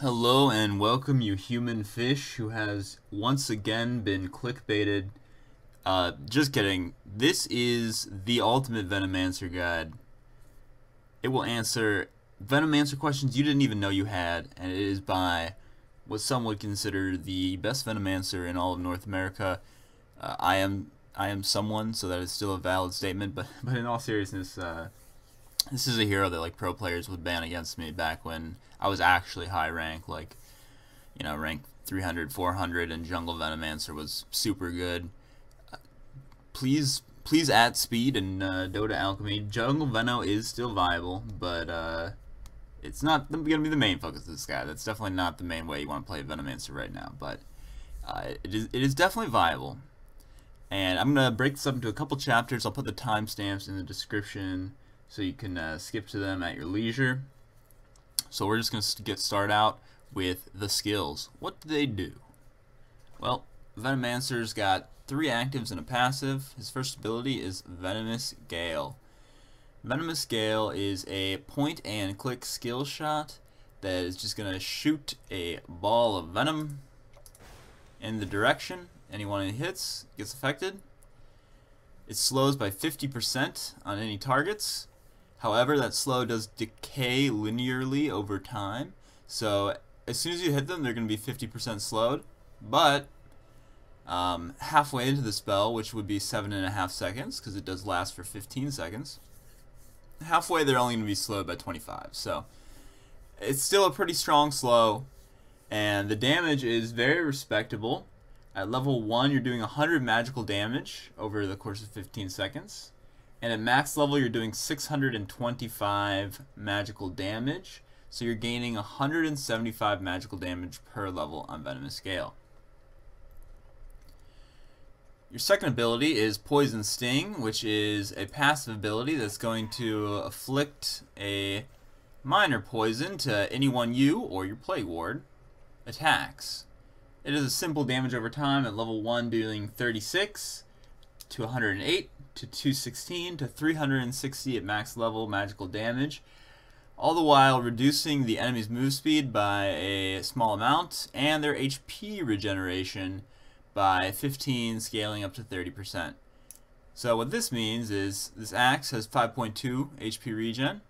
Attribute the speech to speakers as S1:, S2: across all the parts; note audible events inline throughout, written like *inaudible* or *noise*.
S1: Hello and welcome, you human fish who has once again been clickbaited. Uh, just kidding. This is the ultimate Venomancer guide. It will answer Venomancer questions you didn't even know you had, and it is by what some would consider the best Venomancer in all of North America. Uh, I am I am someone, so that is still a valid statement. But *laughs* but in all seriousness, uh, this is a hero that like pro players would ban against me back when I was actually high rank, like you know rank 300, 400, and Jungle Venomancer was super good. Please please add speed and uh, Dota Alchemy. Jungle Veno is still viable, but uh, it's not going to be the main focus of this guy. That's definitely not the main way you want to play Venomancer right now, but uh, it is it is definitely viable. And I'm going to break this up into a couple chapters. I'll put the timestamps in the description so you can uh, skip to them at your leisure. So we're just going to get started out with the skills. What do they do? Well, Venomancer's got three actives and a passive. His first ability is Venomous Gale. Venomous Gale is a point and click skill shot that is just going to shoot a ball of venom in the direction anyone it hits gets affected. It slows by 50% on any targets. However, that slow does decay linearly over time. So as soon as you hit them, they're going to be 50% slowed. But um, halfway into the spell, which would be 7.5 seconds, because it does last for 15 seconds, halfway they're only going to be slowed by 25. So it's still a pretty strong slow, and the damage is very respectable. At level 1, you're doing 100 magical damage over the course of 15 seconds. And at max level, you're doing 625 magical damage. So you're gaining 175 magical damage per level on Venomous Gale. Your second ability is Poison Sting, which is a passive ability that's going to afflict a minor poison to anyone you or your Plague Ward attacks. It is a simple damage over time at level 1 dealing 36 to 108 to 216 to 360 at max level magical damage, all the while reducing the enemy's move speed by a small amount and their HP regeneration by 15 scaling up to 30%. So what this means is this axe has 5.2 HP regen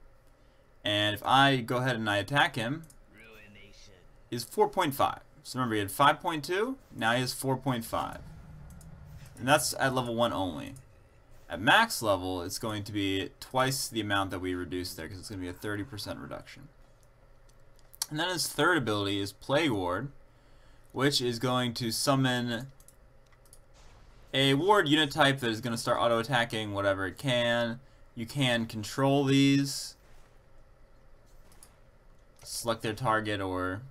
S1: and if I go ahead and I attack him is 4.5. So remember, he had 5.2, now he has 4.5. And that's at level 1 only. At max level, it's going to be twice the amount that we reduced there, because it's going to be a 30% reduction. And then his third ability is Plague Ward, which is going to summon a ward unit type that is going to start auto-attacking whatever it can. You can control these, select their target, or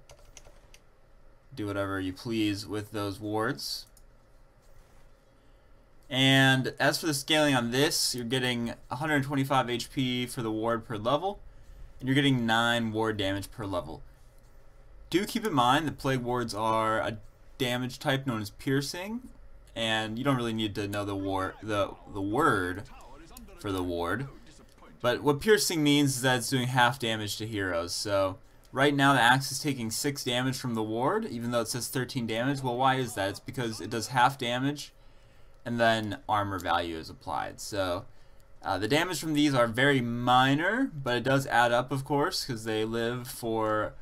S1: do whatever you please with those wards. And as for the scaling on this, you're getting 125 HP for the ward per level, and you're getting 9 ward damage per level. Do keep in mind that plague wards are a damage type known as piercing, and you don't really need to know the war the the word for the ward. But what piercing means is that it's doing half damage to heroes. So Right now the axe is taking 6 damage from the ward, even though it says 13 damage. Well, why is that? It's because it does half damage, and then armor value is applied. So uh, the damage from these are very minor, but it does add up, of course, because they live for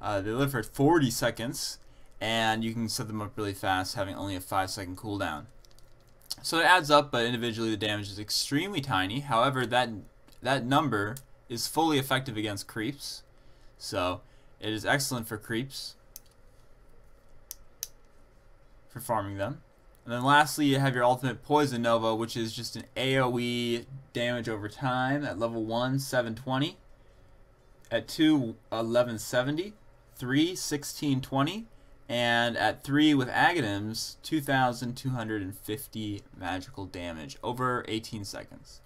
S1: uh, they live for 40 seconds, and you can set them up really fast, having only a 5 second cooldown. So it adds up, but individually the damage is extremely tiny. However, that that number is fully effective against creeps. So it is excellent for creeps, for farming them. And then lastly, you have your ultimate Poison Nova, which is just an AoE damage over time at level 1, 720. At 2, 1170. 3, 1620. And at 3 with Aghanims, 2250 magical damage over 18 seconds.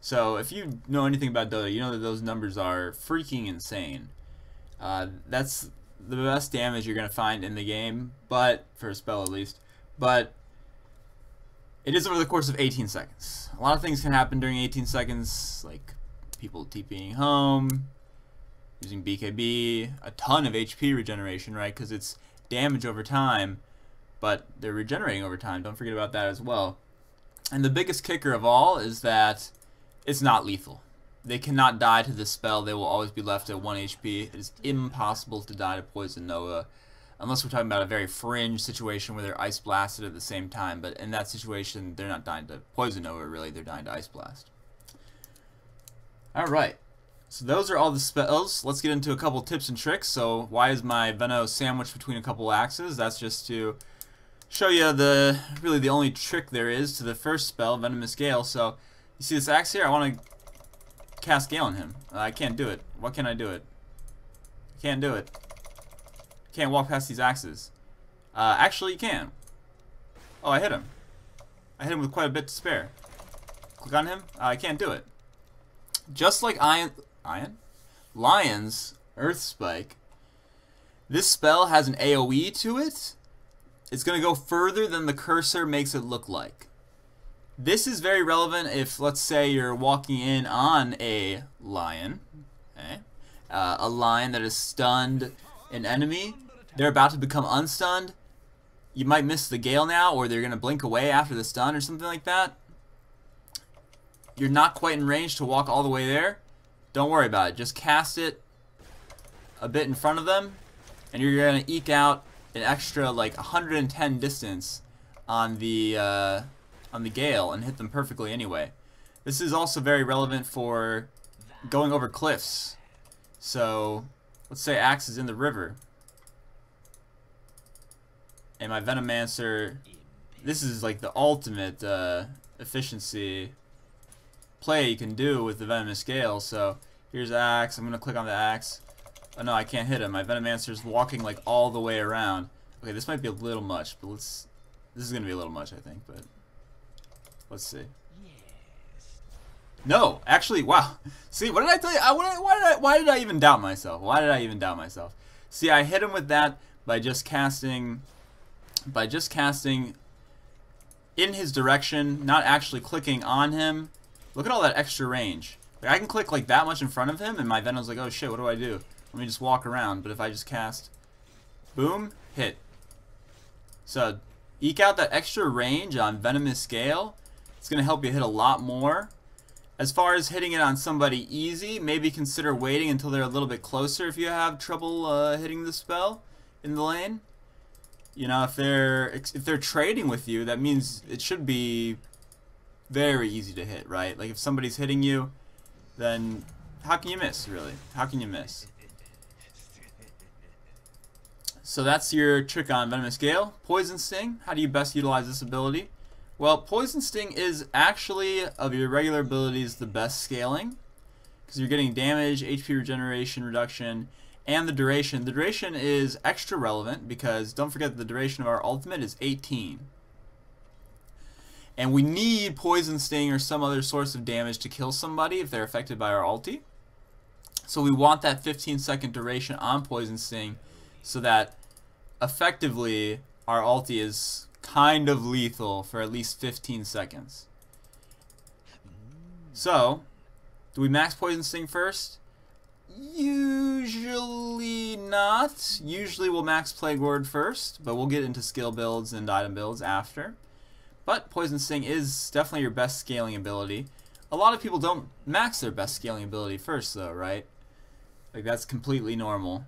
S1: So if you know anything about Dota, you know that those numbers are freaking insane. Uh, that's the best damage you're going to find in the game, but for a spell at least. But it is over the course of 18 seconds. A lot of things can happen during 18 seconds, like people TPing home, using BKB, a ton of HP regeneration, right? Because it's damage over time, but they're regenerating over time. Don't forget about that as well. And the biggest kicker of all is that it's not lethal. They cannot die to this spell. They will always be left at 1 HP. It is impossible to die to Poison Nova. Unless we're talking about a very fringe situation where they're Ice Blasted at the same time. But in that situation, they're not dying to Poison Nova, really. They're dying to Ice Blast. Alright. So those are all the spells. Let's get into a couple tips and tricks. So why is my Veno sandwiched between a couple axes? That's just to show you the really the only trick there is to the first spell, Venomous Gale. So you see this axe here? I want to cast Gale on him. Uh, I can't do it. What can I do it? I Can't do it. Can't walk past these axes. Uh, actually, you can. Oh, I hit him. I hit him with quite a bit to spare. Click on him. Uh, I can't do it. Just like Iron... Iron? Lion's Earth Spike, this spell has an AoE to it. It's going to go further than the cursor makes it look like. This is very relevant if, let's say, you're walking in on a lion, okay? uh, a lion that is stunned an enemy. They're about to become unstunned. You might miss the gale now, or they're going to blink away after the stun or something like that. You're not quite in range to walk all the way there. Don't worry about it. Just cast it a bit in front of them, and you're going to eke out an extra like 110 distance on the uh, on the gale and hit them perfectly anyway. This is also very relevant for going over cliffs. So, let's say Axe is in the river. And my Venomancer, this is like the ultimate uh, efficiency play you can do with the Venomous Gale. So, here's Axe. I'm going to click on the Axe. Oh no, I can't hit him. My Venomancer's walking like all the way around. Okay, this might be a little much, but let's... This is going to be a little much, I think, but... Let's see. No, actually, wow. See, what did I tell you? I, why, did I, why did I even doubt myself? Why did I even doubt myself? See, I hit him with that by just casting, by just casting in his direction, not actually clicking on him. Look at all that extra range. Like, I can click like that much in front of him, and my Venom's like, oh shit, what do I do? Let me just walk around. But if I just cast, boom, hit. So, eke out that extra range on Venomous Gale. it's going to help you hit a lot more. As far as hitting it on somebody easy, maybe consider waiting until they're a little bit closer if you have trouble uh, hitting the spell in the lane. You know, if they're if they're trading with you, that means it should be very easy to hit, right? Like if somebody's hitting you, then how can you miss, really? How can you miss? So that's your trick on Venomous Gale. Poison Sting, how do you best utilize this ability? Well, Poison Sting is actually, of your regular abilities, the best scaling. Because you're getting damage, HP regeneration reduction, and the duration. The duration is extra relevant because don't forget the duration of our ultimate is 18. And we need Poison Sting or some other source of damage to kill somebody if they're affected by our ulti. So we want that 15 second duration on Poison Sting so that effectively our ulti is kind of lethal for at least 15 seconds. So, do we max Poison Sting first? Usually not. Usually we'll max Plague Ward first, but we'll get into skill builds and item builds after. But Poison Sting is definitely your best scaling ability. A lot of people don't max their best scaling ability first though, right? Like that's completely normal.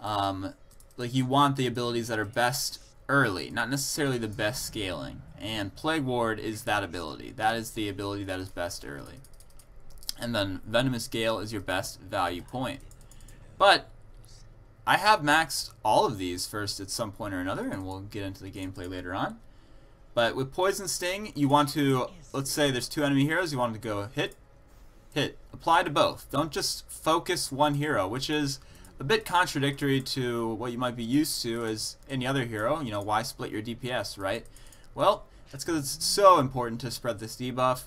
S1: Um, like you want the abilities that are best early, not necessarily the best scaling. And Plague Ward is that ability. That is the ability that is best early. And then Venomous Gale is your best value point. But I have maxed all of these first at some point or another, and we'll get into the gameplay later on. But with Poison Sting, you want to, let's say there's two enemy heroes, you want to go hit, hit, apply to both. Don't just focus one hero, which is a bit contradictory to what you might be used to as any other hero. You know, why split your DPS, right? Well, that's because it's so important to spread this debuff.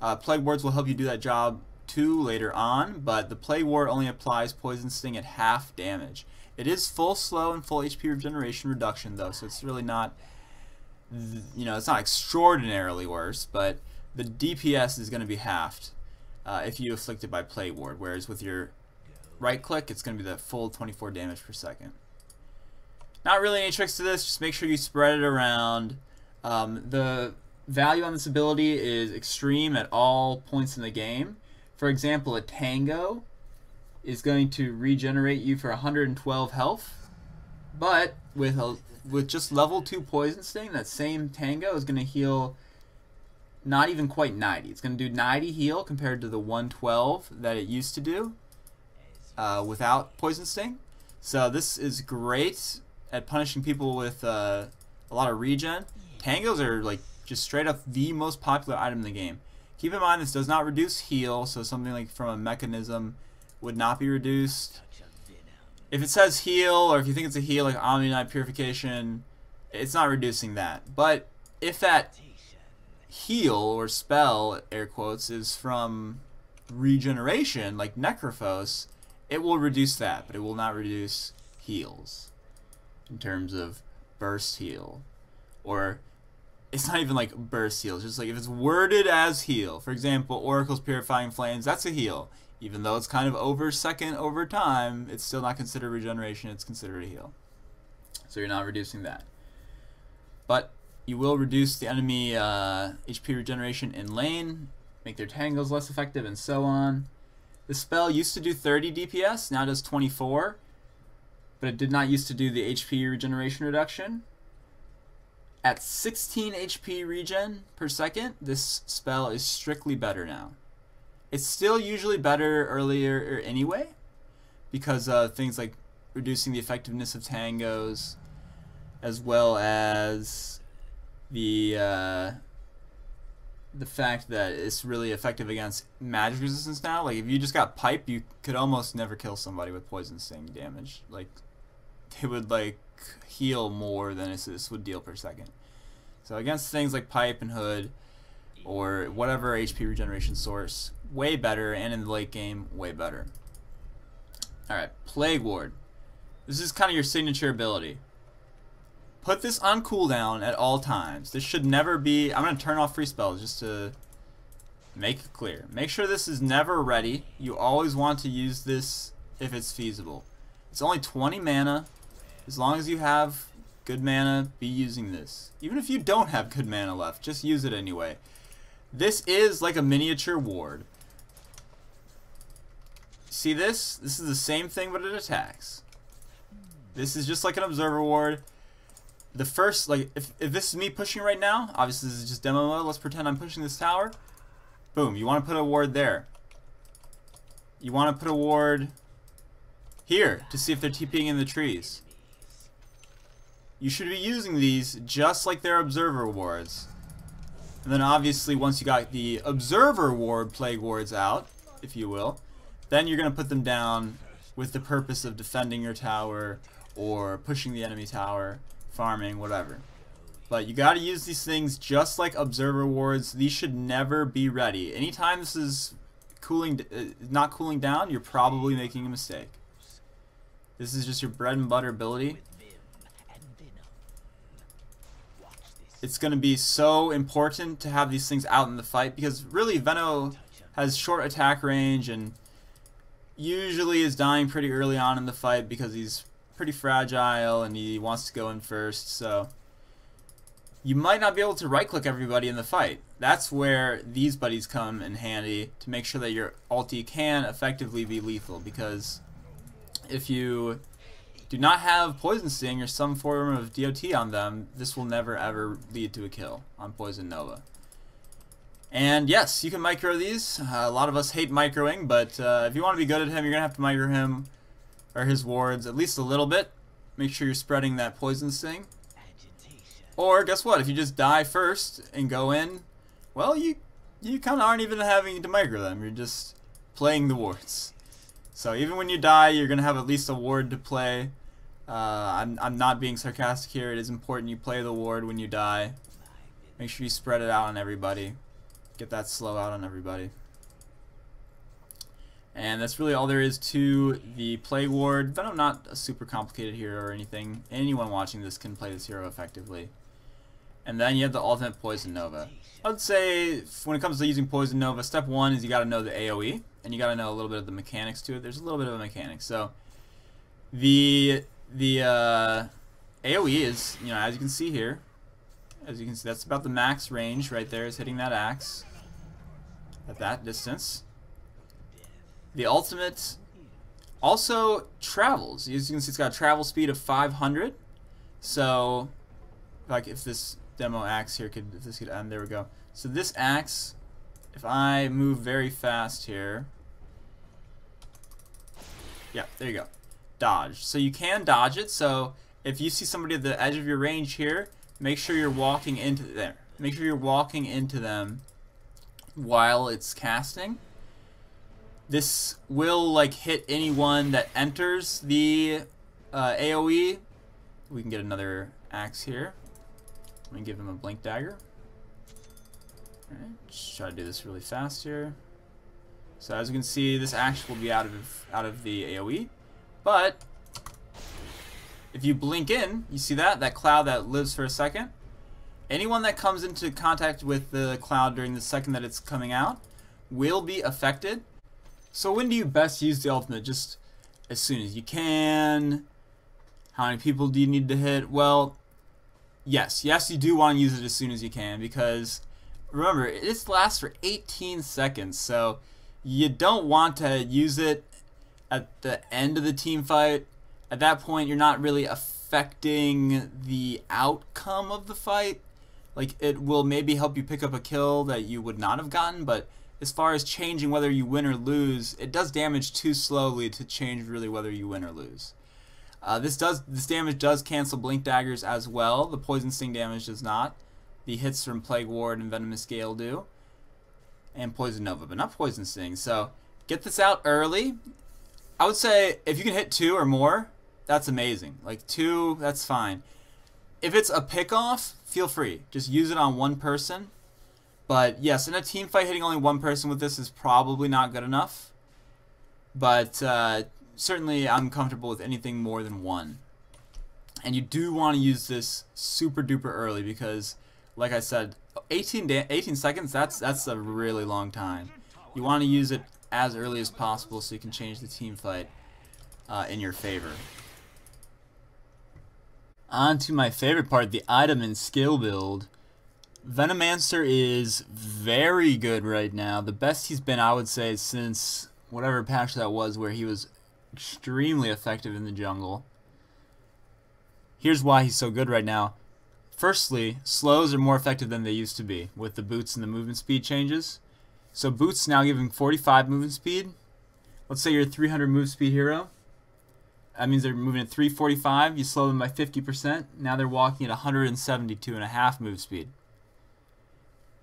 S1: Uh, Plague Wards will help you do that job too later on, but the Plague Ward only applies Poison Sting at half damage. It is full slow and full HP regeneration reduction though, so it's really not, you know, it's not extraordinarily worse, but the DPS is going to be halved uh, if you afflict it by Plague Ward, whereas with your right click, it's going to be the full 24 damage per second. Not really any tricks to this, just make sure you spread it around. Um, the value on this ability is extreme at all points in the game. For example, a Tango is going to regenerate you for 112 health, but with a with just level 2 Poison Sting, that same Tango is going to heal not even quite 90. It's going to do 90 heal compared to the 112 that it used to do uh, without Poison Sting. So this is great at punishing people with uh, a lot of regen. Tangos are like just straight up the most popular item in the game. Keep in mind this does not reduce heal, so something like from a Mekansm would not be reduced. If it says heal, or if you think it's a heal like Omniknight Purification, it's not reducing that. But if that heal or spell, air quotes, is from regeneration, like Necrophos, it will reduce that, but it will not reduce heals in terms of burst heal. Or it's not even like burst heal, just like if it's worded as heal. For example, Oracle's Purifying Flames, that's a heal. Even though it's kind of over second over time, it's still not considered regeneration, it's considered a heal. So you're not reducing that. But you will reduce the enemy uh, HP regeneration in lane, make their tangos less effective, and so on. The spell used to do 30 DPS, now does 24, but it did not used to do the HP regeneration reduction. At 16 HP regen per second, this spell is strictly better now. It's still usually better earlier anyway, because of things like reducing the effectiveness of tangos, as well as the uh, the fact that it's really effective against magic resistance now. Like if you just got pipe, you could almost never kill somebody with poison sting damage. Like it would like heal more than this would deal per second. So against things like pipe and hood or whatever HP regeneration source, way better, and in the late game, way better. Alright, Plague Ward. This is kind of your signature ability. Put this on cooldown at all times. This should never be... I'm going to turn off free spells just to make it clear. Make sure this is never ready. You always want to use this if it's feasible. It's only 20 mana. As long as you have good mana, be using this. Even if you don't have good mana left, just use it anyway. This is like a miniature ward. See this? This is the same thing, but it attacks. This is just like an observer ward the first, like, if, if this is me pushing right now, obviously this is just demo mode, let's pretend I'm pushing this tower. Boom, you want to put a ward there. You want to put a ward here to see if they're TPing in the trees. You should be using these just like their observer wards. And then obviously once you got the observer ward plague wards out, if you will, then you're going to put them down with the purpose of defending your tower or pushing the enemy tower farming, whatever. But you got to use these things just like observer wards. These should never be ready. Anytime this is cooling, uh, not cooling down, you're probably making a mistake. This is just your bread and butter ability. It's going to be so important to have these things out in the fight because really Veno has short attack range and usually is dying pretty early on in the fight because he's pretty fragile and he wants to go in first, so you might not be able to right click everybody in the fight. That's where these buddies come in handy to make sure that your ulti can effectively be lethal because if you do not have Poison Sting or some form of DOT on them, this will never ever lead to a kill on Poison Nova. And yes, you can micro these. Uh, a lot of us hate microing, but uh, if you want to be good at him, you're going to have to micro him or his wards at least a little bit. Make sure you're spreading that poison sting. Or guess what? If you just die first and go in, well, you you kind of aren't even having to micro them. You're just playing the wards. So even when you die, you're gonna have at least a ward to play. Uh, I'm I'm not being sarcastic here. It is important you play the ward when you die. Make sure you spread it out on everybody. Get that slow out on everybody. And that's really all there is to the Plague Ward. Venom not a super complicated hero or anything. Anyone watching this can play this hero effectively. And then you have the ultimate Poison Nova. I would say when it comes to using Poison Nova, step one is you got to know the AoE, and you got to know a little bit of the mechanics to it. There's a little bit of a mechanic. So the the uh, AoE is, you know, as you can see here, as you can see, that's about the max range right there is hitting that axe at that distance. The ultimate also travels. As you can see, it's got a travel speed of 500. So, like if this demo axe here could, if this could end, there we go. So this axe, if I move very fast here, yeah, there you go. Dodge. So you can dodge it. So if you see somebody at the edge of your range here, make sure you're walking into there. Make sure you're walking into them while it's casting. This will like hit anyone that enters the uh, AoE. We can get another axe here. Let me give him a blink dagger. Alright, just try to do this really fast here. So as you can see, this axe will be out of out of the AoE. But if you blink in, you see that? That cloud that lives for a second? Anyone that comes into contact with the cloud during the second that it's coming out will be affected. So when do you best use the ultimate? Just as soon as you can? How many people do you need to hit? Well, yes. Yes, you do want to use it as soon as you can because remember, it lasts for 18 seconds. So you don't want to use it at the end of the team fight at that point you're not really affecting the outcome of the fight. Like it will maybe help you pick up a kill that you would not have gotten, but as far as changing whether you win or lose, it does damage too slowly to change really whether you win or lose. Uh, this does this damage does cancel blink daggers as well. The poison sting damage does not. The hits from plague ward and venomous gale do, and poison nova, but not poison sting. So get this out early. I would say if you can hit two or more, that's amazing. Like two, that's fine. If it's a pickoff, feel free. Just use it on one person. But yes, in a team fight, hitting only one person with this is probably not good enough. But uh, certainly, I'm comfortable with anything more than one. And you do want to use this super duper early because, like I said, 18, 18 seconds, that's, that's a really long time. You want to use it as early as possible so you can change the team fight uh, in your favor. On to my favorite part, the item and skill build. Venomancer is very good right now. The best he's been, I would say, since whatever patch that was where he was extremely effective in the jungle. Here's why he's so good right now. Firstly, slows are more effective than they used to be with the boots and the movement speed changes. So boots now giving 45 movement speed. Let's say you're a 300 move speed hero. That means they're moving at 345. You slow them by 50%. Now they're walking at 172 and a half move speed.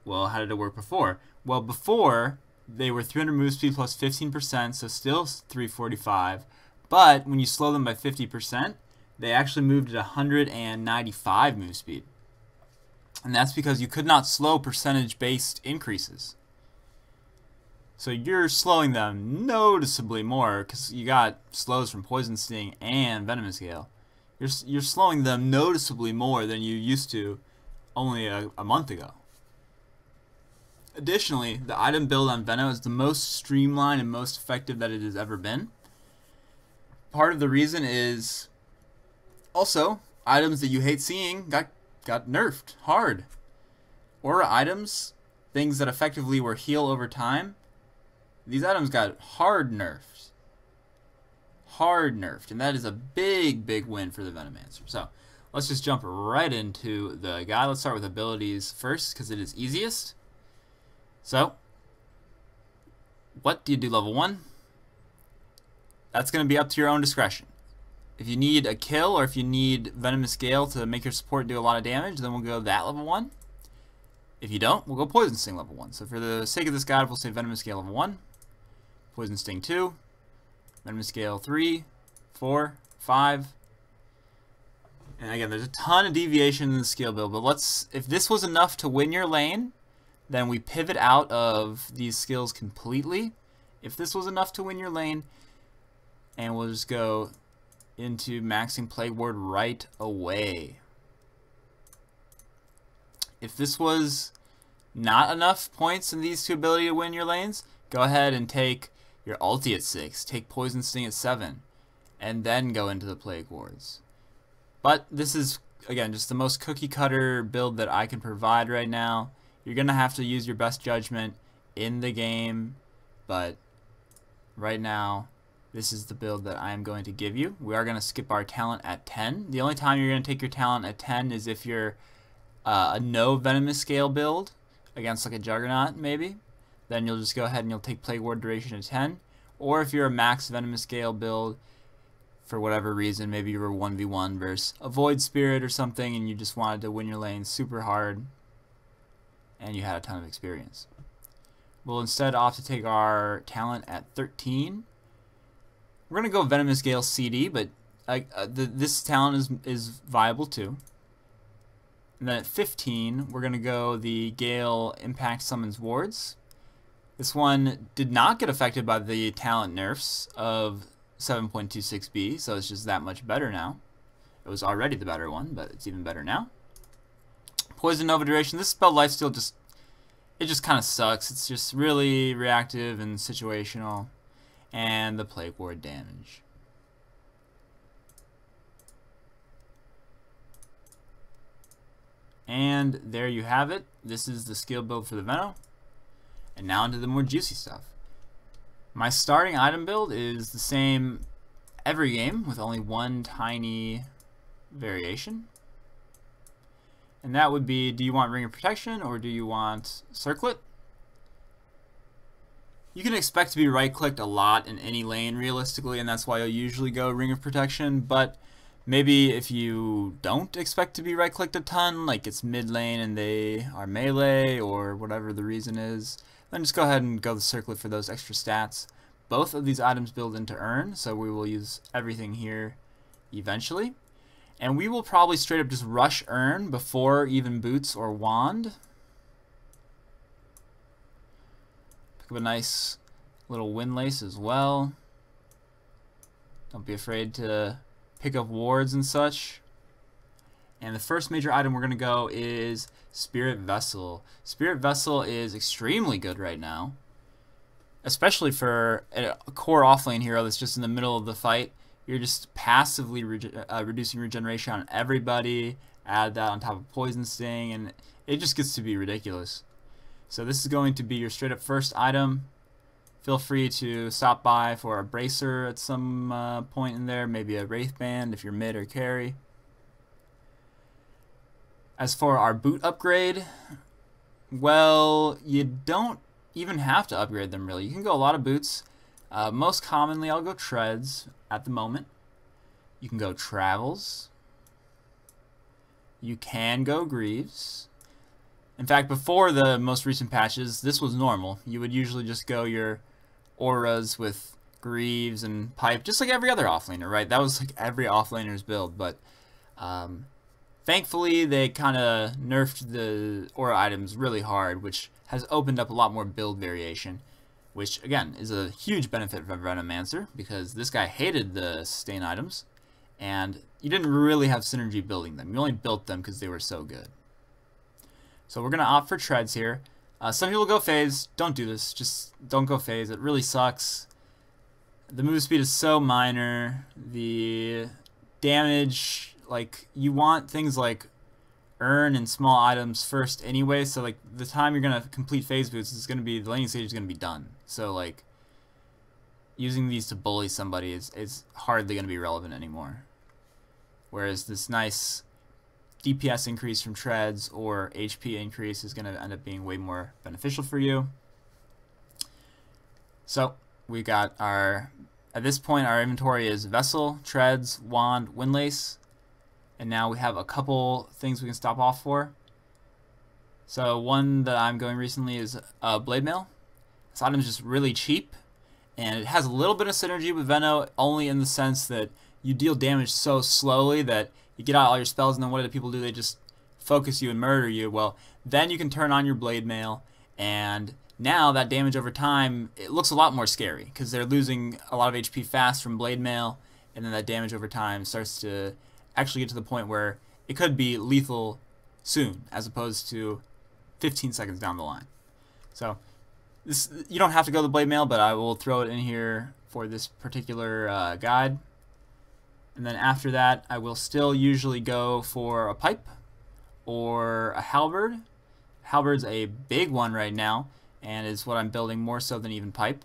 S1: Well, how did it work before? Well, before they were 300 move speed plus 15%, so still 345. But when you slow them by 50%, they actually moved at 195 move speed. And that's because you could not slow percentage based increases. So you're slowing them noticeably more because you got slows from Poison Sting and Venomous Gale. You're, you're slowing them noticeably more than you used to only a, a month ago. Additionally, the item build on Veno is the most streamlined and most effective that it has ever been. Part of the reason is also items that you hate seeing got got nerfed hard. Aura items, things that effectively were heal over time, these items got hard nerfed. Hard nerfed. And that is a big, big win for the Venomancer. So, let's just jump right into the guy. Let's start with abilities first, because it is easiest. So, what do you do level 1? That's going to be up to your own discretion. If you need a kill, or if you need Venomous Gale to make your support do a lot of damage, then we'll go that level 1. If you don't, we'll go Poison Sting level 1. So for the sake of this guide, we'll say Venomous Gale level 1. Poison Sting 2, Venomous Gale 3, 4, 5. And again, there's a ton of deviation in the skill build, but let's, if this was enough to win your lane, then we pivot out of these skills completely. If this was enough to win your lane, and we'll just go into maxing Plague Ward right away. if this was not enough points in these two ability to win your lanes, go ahead and take your ulti at 6, take Poison Sting at 7, and then go into the Plague Wards. But this is, again, just the most cookie cutter build that I can provide right now. You're going to have to use your best judgment in the game, but right now, this is the build that I am going to give you. We are going to skip our talent at 10. The only time you're going to take your talent at 10 is if you're uh, a no Venomous Gale build against like a Juggernaut, maybe. Then you'll just go ahead and you'll take Plague Ward duration at 10. Or if you're a max Venomous Gale build, for whatever reason, maybe you were 1v1 versus a Void Spirit or something, and you just wanted to win your lane super hard, and you had a ton of experience. We'll instead opt to take our talent at 13. We're going to go Venomous Gale CD, but uh, the, this talent is, is viable too. And then at 15, we're going to go the Gale Impact Summons Wards. This one did not get affected by the talent nerfs of 7.26b, so it's just that much better now. It was already the better one, but it's even better now. Poison Nova Duration. This spell Lifesteal just it just kind of sucks. It's just really reactive and situational. And the Plague Ward damage. And there you have it. This is the skill build for the Veno. And now into the more juicy stuff. My starting item build is the same every game with only one tiny variation. And that would be, do you want Ring of Protection or do you want Circlet? You can expect to be right-clicked a lot in any lane, realistically, and that's why you'll usually go Ring of Protection, but maybe if you don't expect to be right-clicked a ton, like it's mid lane and they are melee, or whatever the reason is, then just go ahead and go the Circlet for those extra stats. Both of these items build into Urn, so we will use everything here eventually. And we will probably straight up just rush Urn before even Boots or Wand. Pick up a nice little Windlace as well. Don't be afraid to pick up wards and such. And the first major item we're going to go is Spirit Vessel. Spirit Vessel is extremely good right now. Especially for a core offlane hero that's just in the middle of the fight. You're just passively re uh, reducing regeneration on everybody. Add that on top of Poison Sting, and it just gets to be ridiculous. So this is going to be your straight up first item. Feel free to stop by for a Bracer at some uh, point in there, maybe a Wraith Band if you're mid or carry. As for our boot upgrade, well, you don't even have to upgrade them really. You can go a lot of boots. Uh, most commonly, I'll go treads at the moment. You can go travels. You can go greaves. In fact, before the most recent patches, this was normal. You would usually just go your auras with greaves and pipe, just like every other offlaner, right? That was like every offlaner's build, but um, thankfully they kind of nerfed the aura items really hard, which has opened up a lot more build variation which again is a huge benefit for Venomancer because this guy hated the sustain items and you didn't really have synergy building them. You only built them because they were so good. So we're going to opt for treads here. Uh, some people go phase. Don't do this. Just don't go phase. It really sucks. The move speed is so minor. The damage, like, you want things like urn and small items first anyway, so like the time you're gonna complete phase boots is gonna be the laning stage is gonna be done. So like using these to bully somebody is is hardly gonna be relevant anymore. Whereas this nice DPS increase from treads or HP increase is gonna end up being way more beneficial for you. So we got our at this point our inventory is vessel, treads, wand, windlace and now we have a couple things we can stop off for. So one that I'm going recently is uh, Blade Mail. This item is just really cheap, and it has a little bit of synergy with Veno, only in the sense that you deal damage so slowly that you get out all your spells, and then what do the people do? They just focus you and murder you. Well, then you can turn on your Blade Mail, and now that damage over time, it looks a lot more scary, because they're losing a lot of HP fast from Blade Mail, and then that damage over time starts to actually get to the point where it could be lethal soon, as opposed to 15 seconds down the line. So this you don't have to go the blade mail, but I will throw it in here for this particular uh, guide. And then after that, I will still usually go for a pipe or a halberd. Halberd's a big one right now, and is what I'm building more so than even pipe.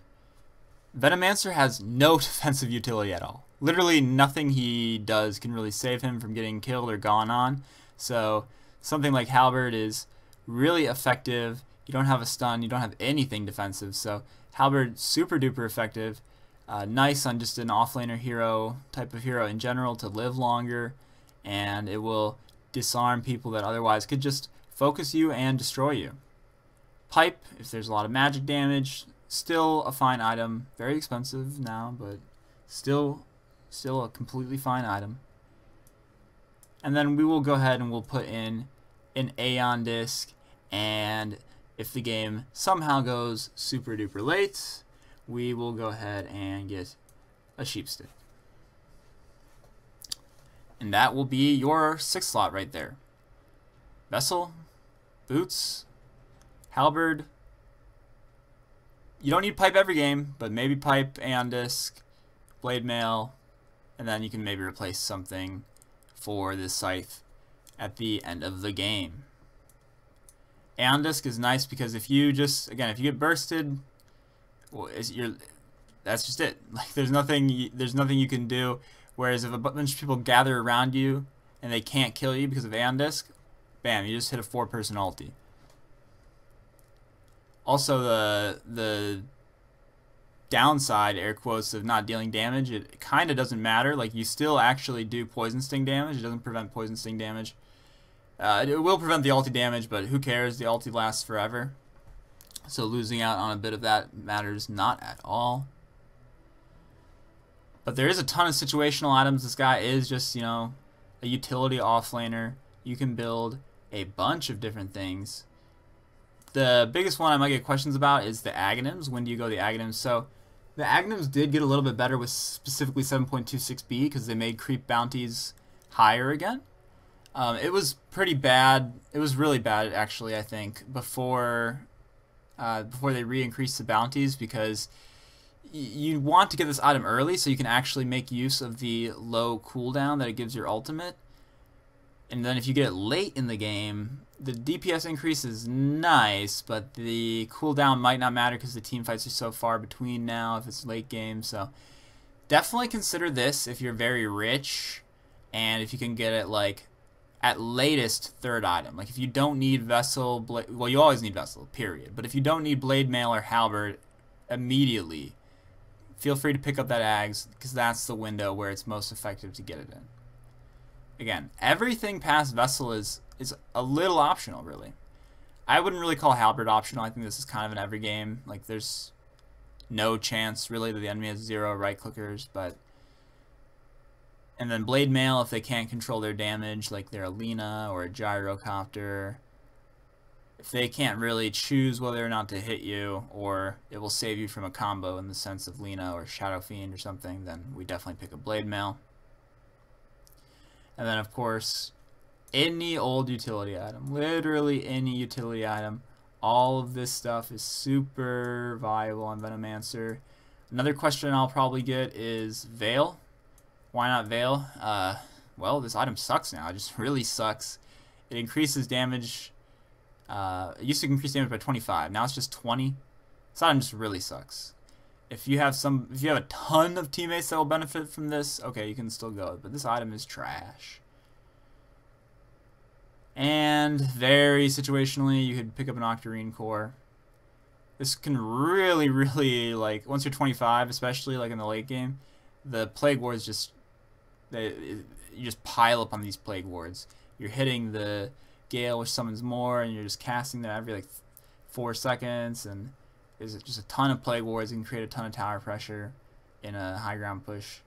S1: Venomancer has no *laughs* defensive utility at all. Literally nothing he does can really save him from getting killed or gone on. So something like Halberd is really effective. You don't have a stun, you don't have anything defensive. So Halberd super duper effective. Uh, nice on just an offlaner hero type of hero in general to live longer, and it will disarm people that otherwise could just focus you and destroy you. Pipe, if there's a lot of magic damage, still a fine item. Very expensive now, but still still a completely fine item. And then we will go ahead and we'll put in an Aeon disc and if the game somehow goes super duper late, we will go ahead and get a sheep stick. And that will be your sixth slot right there. Vessel, boots, halberd. You don't need pipe every game, but maybe pipe and disc, blade mail, and then you can maybe replace something for this scythe at the end of the game. Aeon Disc is nice because if you just again if you get bursted, well, you're that's just it. *laughs* Like there's nothing there's nothing you can do. Whereas if a bunch of people gather around you and they can't kill you because of Aeon Disc, bam, you just hit a four-person ulti. Also, the the downside, air quotes, of not dealing damage, it kind of doesn't matter. Like you still actually do poison sting damage. It doesn't prevent poison sting damage. Uh, it will prevent the ulti damage, but who cares? The ulti lasts forever. So losing out on a bit of that matters not at all. But there is a ton of situational items. This guy is just, you know, a utility offlaner. You can build a bunch of different things. The biggest one I might get questions about is the Aghanims. When do you go the Aghanims? So the Aghanims did get a little bit better with specifically 7.26b because they made creep bounties higher again. Um, it was pretty bad. It was really bad, actually. I think before uh, before they re-increased the bounties because you want to get this item early so you can actually make use of the low cooldown that it gives your ultimate. And then if you get it late in the game, the DPS increase is nice, but the cooldown might not matter because the team fights are so far between now if it's late game. So definitely consider this if you're very rich and if you can get it like at latest third item. Like if you don't need vessel, well, you always need vessel, period. But if you don't need blade mail or halberd immediately, feel free to pick up that ags because that's the window where it's most effective to get it in. Again, everything past vessel is is a little optional, really. I wouldn't really call halberd optional. I think this is kind of an every game. Like there's no chance really that the enemy has zero right clickers, but and then Blade Mail, if they can't control their damage, like they're a Lina or a Gyrocopter, if they can't really choose whether or not to hit you, or it will save you from a combo in the sense of Lina or Shadow Fiend or something, then we definitely pick a Blade Mail. And then, of course, any old utility item, literally any utility item, all of this stuff is super viable on Venomancer. Another question I'll probably get is Veil. Why not Veil? Uh, well, this item sucks now. It just *laughs* really sucks. It increases damage. Uh, it used to increase damage by 25. Now it's just 20. This item just really sucks. If you have some, if you have a ton of teammates that will benefit from this, okay, you can still go. But this item is trash. And very situationally, you could pick up an Octarine Core. This can really, *laughs* really, like, once you're 25, especially, like, in the late game, the Plague Wards just you just pile up on these plague wards. You're hitting the Gale, which summons more, and you're just casting them every like four seconds, and there's just a ton of plague wards. You can create a ton of tower pressure in a high ground push.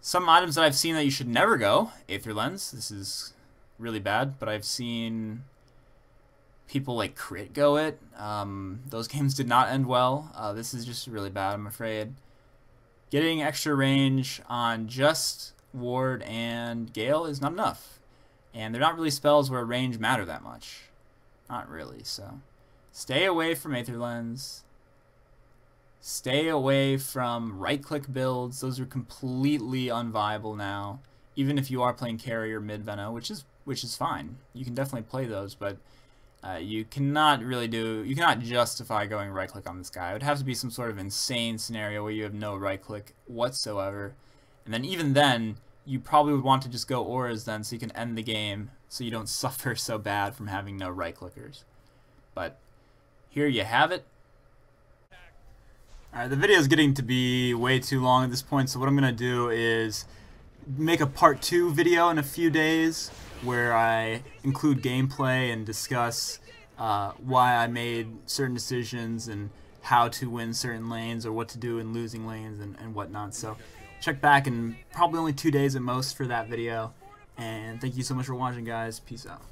S1: Some items that I've seen that you should never go, Aether Lens. This is really bad, but I've seen people like crit go it. Um, those *laughs* games did not end well. Uh, this is just really bad, I'm afraid. Getting extra range on just Ward and Gale is not enough. And they're not really spells where range matter that much. Not really, so. Stay away from Aether Lens. Stay away from right-click builds. Those are completely unviable now. Even if you are playing carry or mid Veno, which is which is fine. You can definitely play those, but uh, you cannot really do, you cannot justify going right click on this guy. It would have to be some sort of insane scenario where you have no right click whatsoever. And then even then, you probably would want to just go auras then so you can end the game so you don't *laughs* suffer so bad from having no right clickers. But here you have it. Alright, the video is getting to be way too long at this point, so what I'm going to do is make a part 2 video in a few days where I include gameplay and discuss uh, why I made certain decisions and how to win certain lanes or what to do in losing lanes and, and whatnot. So check back in probably only two days at most for that video. And thank you so much for watching, guys. Peace out.